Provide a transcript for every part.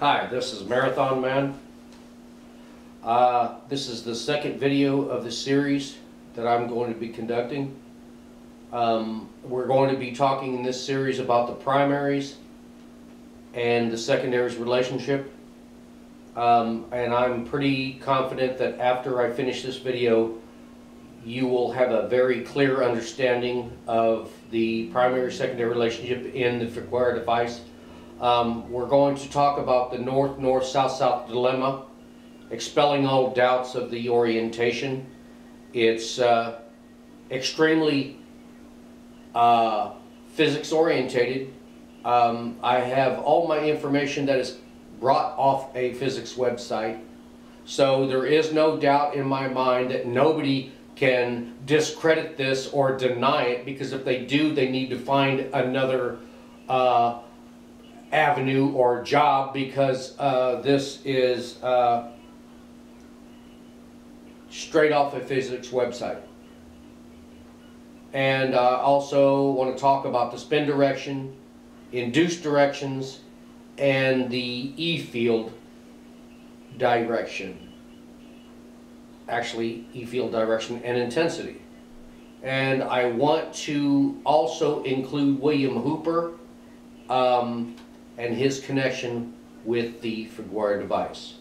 Hi, this is Marathon Man. Uh, this is the second video of the series that I'm going to be conducting. Um, we're going to be talking in this series about the primaries and the secondaries relationship. Um, and I'm pretty confident that after I finish this video, you will have a very clear understanding of the primary-secondary relationship in the Figuera device. Um, we're going to talk about the north-north, south-south dilemma, expelling all doubts of the orientation. It's uh, extremely uh, physics orientated. Um, I have all my information that is brought off a physics website. So there is no doubt in my mind that nobody can discredit this or deny it because if they do, they need to find another uh, avenue or job because uh, this is uh, straight off a physics website. And I uh, also want to talk about the spin direction, induced directions, and the E field direction. Actually, E field direction and intensity. And I want to also include William Hooper um, and his connection with the Figuera device.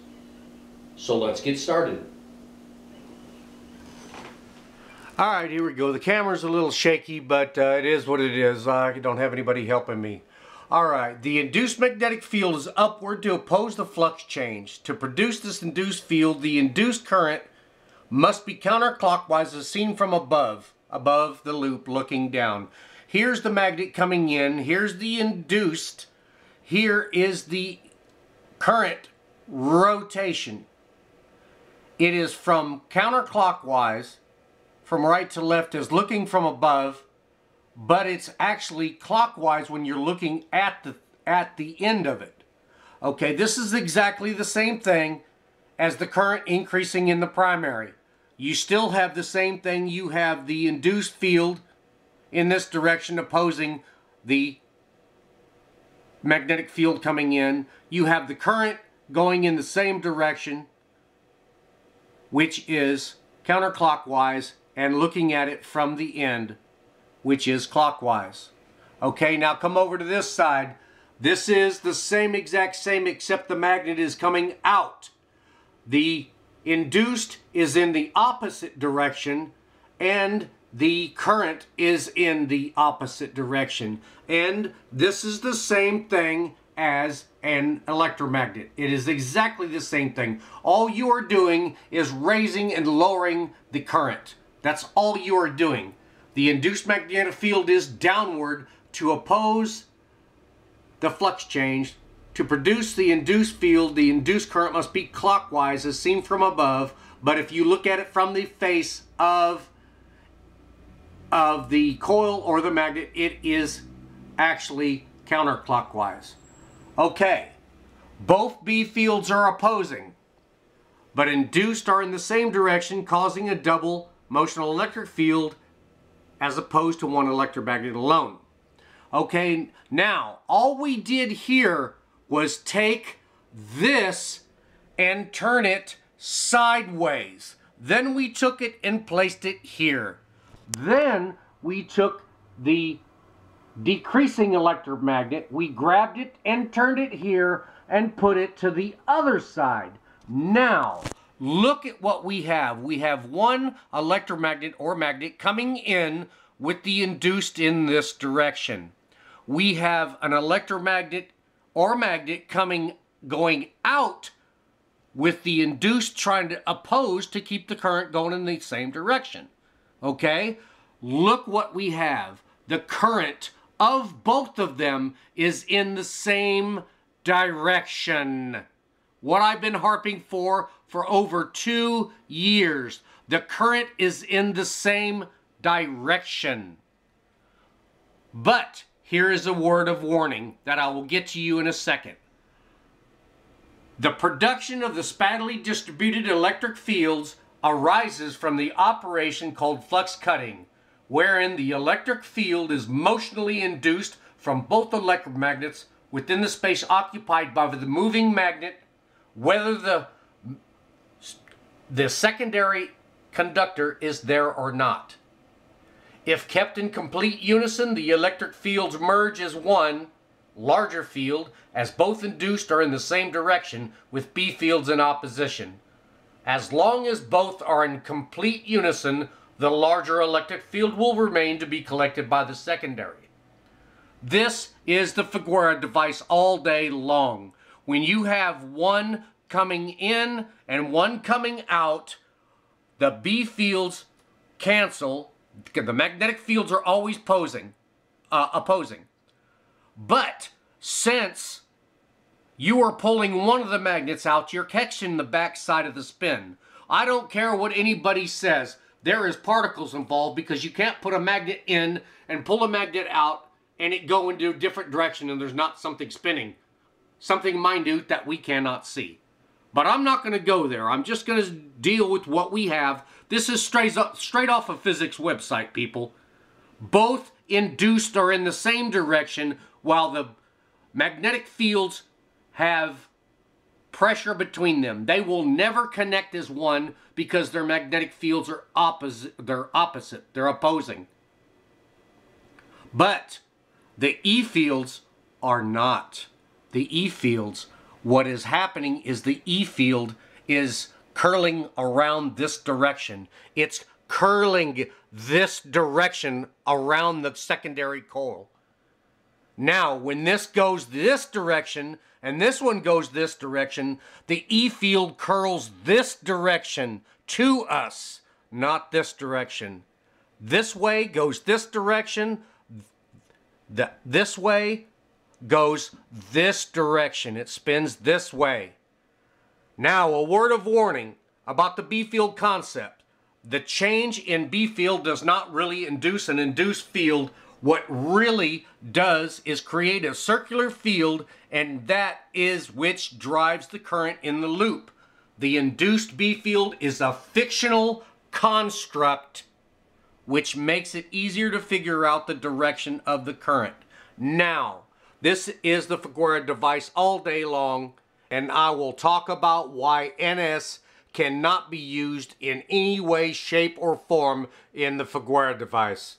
So let's get started. All right, here we go. The camera's a little shaky, but uh, it is what it is. I don't have anybody helping me. All right, the induced magnetic field is upward to oppose the flux change. To produce this induced field, the induced current must be counterclockwise as seen from above, above the loop looking down. Here's the magnet coming in. Here's the induced. Here is the current rotation. It is from counterclockwise from right to left is looking from above, but it's actually clockwise when you're looking at the, at the end of it. Okay, this is exactly the same thing as the current increasing in the primary. You still have the same thing. You have the induced field in this direction opposing the magnetic field coming in. You have the current going in the same direction, which is counterclockwise and looking at it from the end, which is clockwise. Okay, now come over to this side. This is the same exact same except the magnet is coming out. The induced is in the opposite direction and the current is in the opposite direction. And this is the same thing as an electromagnet. It is exactly the same thing. All you are doing is raising and lowering the current. That's all you are doing. The induced magnetic field is downward to oppose the flux change. To produce the induced field, the induced current must be clockwise as seen from above. But if you look at it from the face of, of the coil or the magnet, it is actually counterclockwise. Okay, both B fields are opposing, but induced are in the same direction, causing a double motional electric field as opposed to one electromagnet alone. Okay, now all we did here was take this and turn it sideways. Then we took it and placed it here. Then we took the decreasing electromagnet, we grabbed it and turned it here and put it to the other side. Now, Look at what we have. We have one electromagnet or magnet coming in with the induced in this direction. We have an electromagnet or magnet coming going out with the induced trying to oppose to keep the current going in the same direction. Okay? Look what we have. The current of both of them is in the same direction. What I've been harping for for over two years. The current is in the same direction. But here is a word of warning that I will get to you in a second. The production of the spatially distributed electric fields arises from the operation called flux cutting, wherein the electric field is motionally induced from both electromagnets within the space occupied by the moving magnet, whether the, the secondary conductor is there or not. If kept in complete unison, the electric fields merge as one larger field, as both induced are in the same direction, with B fields in opposition. As long as both are in complete unison, the larger electric field will remain to be collected by the secondary. This is the Figuera device all day long. When you have one coming in and one coming out, the B fields cancel. The magnetic fields are always posing, uh, opposing. But since you are pulling one of the magnets out, you're catching the back side of the spin. I don't care what anybody says. There is particles involved because you can't put a magnet in and pull a magnet out and it go into a different direction and there's not something spinning. Something minute that we cannot see. But I'm not going to go there. I'm just going to deal with what we have. This is straight, up, straight off of physics website, people. Both induced are in the same direction while the magnetic fields have pressure between them. They will never connect as one because their magnetic fields are opposite. They're opposite. They're opposing. But the E fields are not. The E fields, what is happening is the E field is curling around this direction. It's curling this direction around the secondary coil. Now, when this goes this direction and this one goes this direction, the E field curls this direction to us, not this direction. This way goes this direction, the, this way goes this direction. It spins this way. Now, a word of warning about the B field concept. The change in B field does not really induce an induced field what really does is create a circular field and that is which drives the current in the loop. The induced B field is a fictional construct which makes it easier to figure out the direction of the current. Now, this is the Figuera device all day long and I will talk about why NS cannot be used in any way, shape, or form in the Figuera device.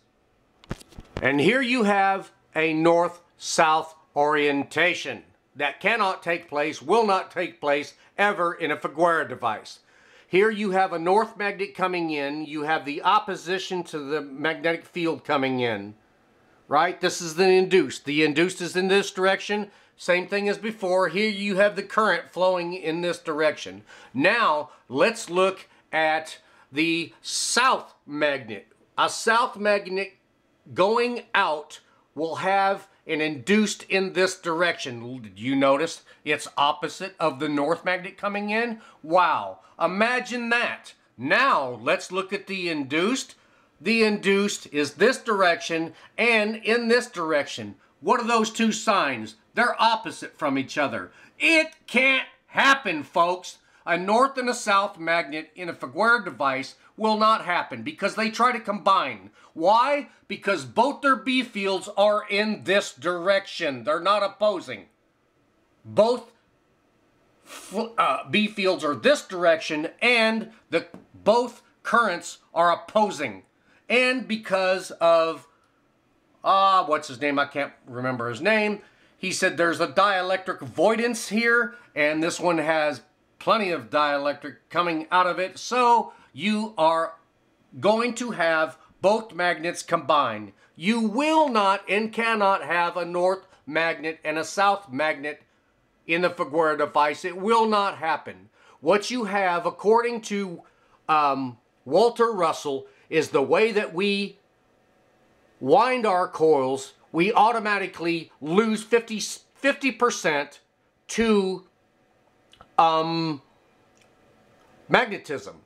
And here you have a north-south orientation that cannot take place, will not take place ever in a Figuera device. Here you have a north magnet coming in, you have the opposition to the magnetic field coming in, right? This is the induced. The induced is in this direction, same thing as before. Here you have the current flowing in this direction. Now, let's look at the south magnet. A south magnet going out will have an induced in this direction. Did you notice it's opposite of the north magnet coming in? Wow, imagine that. Now let's look at the induced. The induced is this direction and in this direction. What are those two signs? They're opposite from each other. It can't happen, folks. A north and a south magnet in a Figuera device will not happen because they try to combine. Why? Because both their B fields are in this direction. They're not opposing. Both uh, B fields are this direction and the both currents are opposing. And because of, ah, uh, what's his name? I can't remember his name. He said there's a dielectric voidance here, and this one has plenty of dielectric coming out of it. So you are going to have both magnets combined. You will not and cannot have a north magnet and a south magnet in the Figuera device. It will not happen. What you have, according to um, Walter Russell, is the way that we wind our coils, we automatically lose 50, 50% to um, magnetism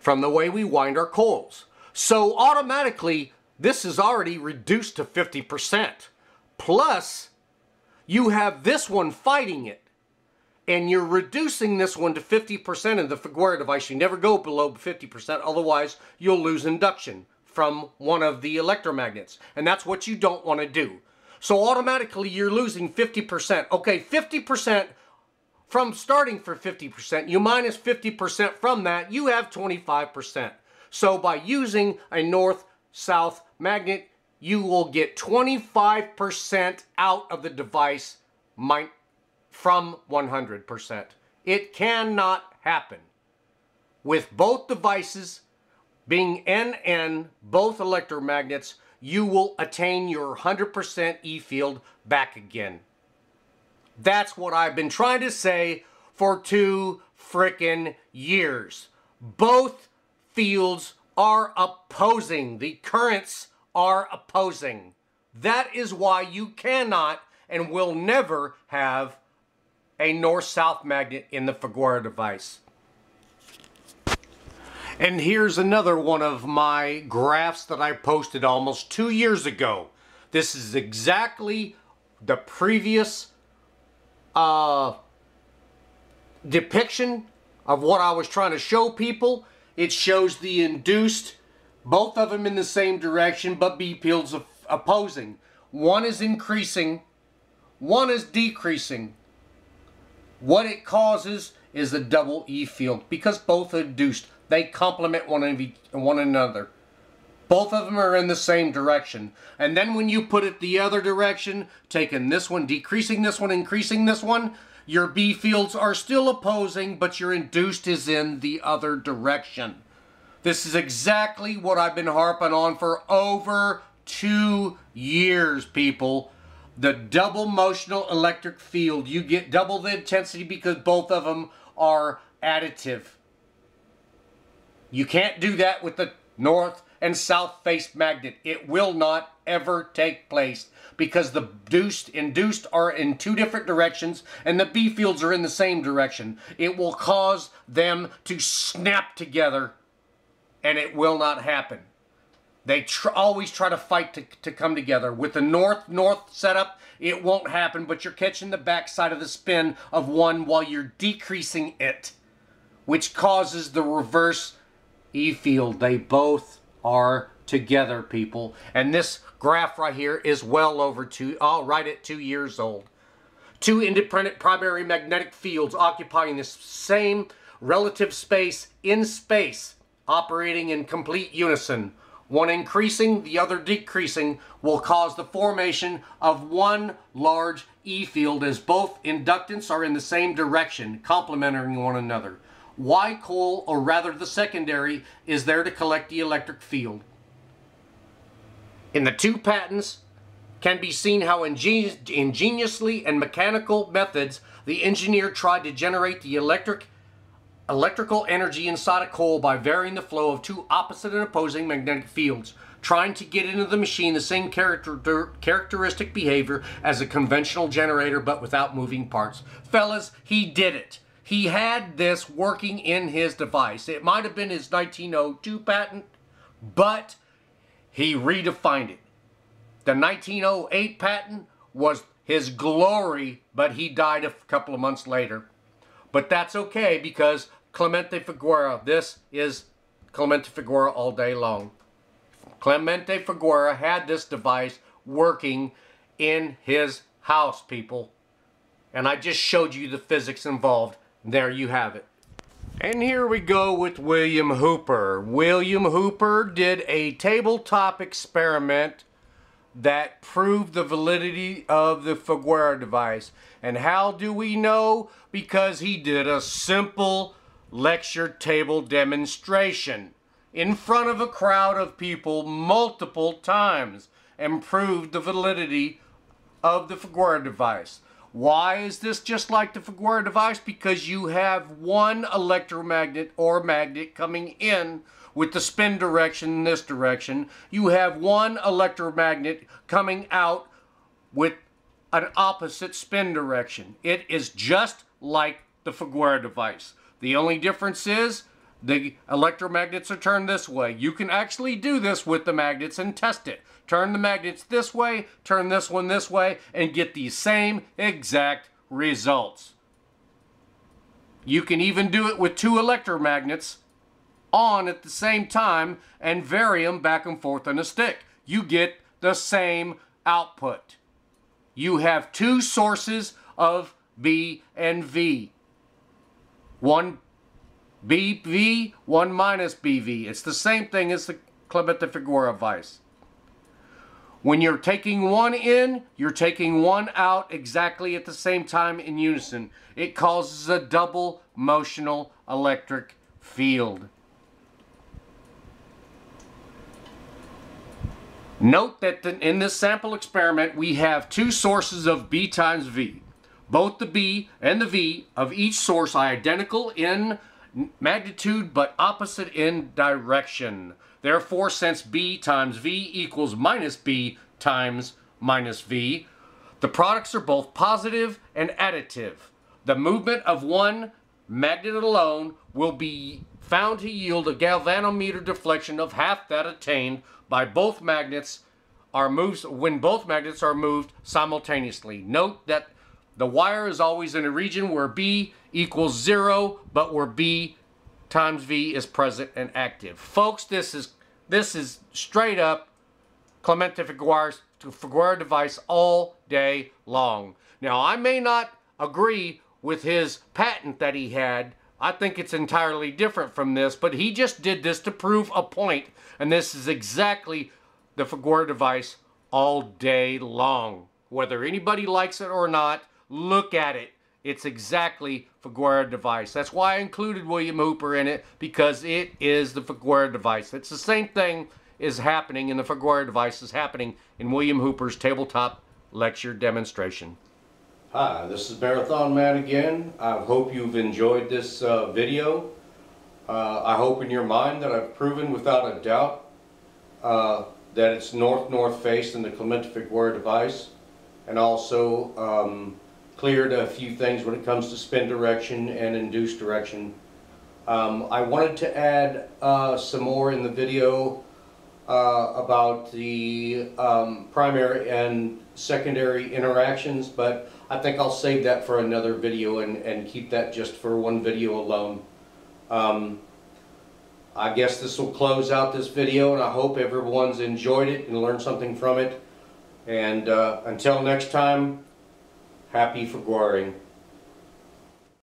from the way we wind our coils. So automatically, this is already reduced to 50%. Plus, you have this one fighting it. And you're reducing this one to 50% in the Figuera device. You never go below 50%, otherwise you'll lose induction from one of the electromagnets. And that's what you don't want to do. So automatically you're losing 50%. Okay, 50% from starting for 50%, you minus 50% from that, you have 25%. So by using a north-south magnet, you will get 25% out of the device might from 100%. It cannot happen. With both devices being NN, both electromagnets, you will attain your 100% E field back again. That's what I've been trying to say for two frickin' years. Both fields are opposing. The currents are opposing. That is why you cannot and will never have a north-south magnet in the Figuera device. And here's another one of my graphs that I posted almost two years ago. This is exactly the previous uh, depiction of what I was trying to show people. It shows the induced, both of them in the same direction, but B fields opposing. One is increasing, one is decreasing. What it causes is a double E field because both are induced. They complement one, one another. Both of them are in the same direction. And then when you put it the other direction, taking this one, decreasing this one, increasing this one, your B fields are still opposing, but your induced is in the other direction. This is exactly what I've been harping on for over two years, people. The double motional electric field. You get double the intensity because both of them are additive. You can't do that with the north and south face magnet. It will not ever take place because the induced, induced are in two different directions and the B fields are in the same direction. It will cause them to snap together and it will not happen. They tr always try to fight to, to come together. With the north-north setup, it won't happen, but you're catching the backside of the spin of one while you're decreasing it, which causes the reverse E field. They both are together, people. And this graph right here is well over two, oh, right at two years old. Two independent primary magnetic fields occupying the same relative space in space, operating in complete unison. One increasing, the other decreasing, will cause the formation of one large E field as both inductance are in the same direction, complementing one another. Y coil, or rather the secondary, is there to collect the electric field. In the two patents can be seen how ingenious, ingeniously and mechanical methods the engineer tried to generate the electric electrical energy inside a coil by varying the flow of two opposite and opposing magnetic fields, trying to get into the machine the same character, characteristic behavior as a conventional generator but without moving parts. Fellas, he did it. He had this working in his device. It might have been his 1902 patent, but he redefined it. The 1908 patent was his glory, but he died a couple of months later. But that's okay because Clemente Figuera, this is Clemente Figuera all day long. Clemente Figuera had this device working in his house, people. And I just showed you the physics involved. There you have it. And here we go with William Hooper. William Hooper did a tabletop experiment that proved the validity of the Figuera device. And how do we know? Because he did a simple lecture table demonstration in front of a crowd of people multiple times and proved the validity of the Figuera device. Why is this just like the Figuera device? Because you have one electromagnet or magnet coming in with the spin direction in this direction. You have one electromagnet coming out with an opposite spin direction. It is just like the Figuera device. The only difference is the electromagnets are turned this way. You can actually do this with the magnets and test it turn the magnets this way, turn this one this way, and get the same exact results. You can even do it with two electromagnets on at the same time and vary them back and forth on a stick. You get the same output. you have two sources of B and V. One BV, one minus BV. It's the same thing as the Clement-Figuera vice. When you're taking one in, you're taking one out exactly at the same time in unison. It causes a double motional electric field. Note that in this sample experiment, we have two sources of B times V. Both the B and the V of each source are identical in magnitude but opposite in direction. Therefore, since B times V equals minus B times minus V, the products are both positive and additive. The movement of one magnet alone will be found to yield a galvanometer deflection of half that attained by both magnets are moved when both magnets are moved simultaneously. Note that the wire is always in a region where B equals zero, but where B times V is present and active. Folks, this is this is straight up Clemente Figuera's Figuera device all day long. Now, I may not agree with his patent that he had. I think it's entirely different from this, but he just did this to prove a point, and this is exactly the Figueroa device all day long. Whether anybody likes it or not, look at it. It's exactly Figuera device. That's why I included William Hooper in it, because it is the Figuera device. It's the same thing is happening in the Figuera device is happening in William Hooper's tabletop lecture demonstration. Hi, this is Marathon Man again. I hope you've enjoyed this uh, video. Uh, I hope in your mind that I've proven without a doubt uh, that it's north-north face in the Clemente Figuera device and also um, cleared a few things when it comes to spin direction and induced direction. Um, I wanted to add uh, some more in the video uh, about the um, primary and secondary interactions, but I think I'll save that for another video and, and keep that just for one video alone. Um, I guess this will close out this video and I hope everyone's enjoyed it and learned something from it. And uh, until next time, happy Figuering.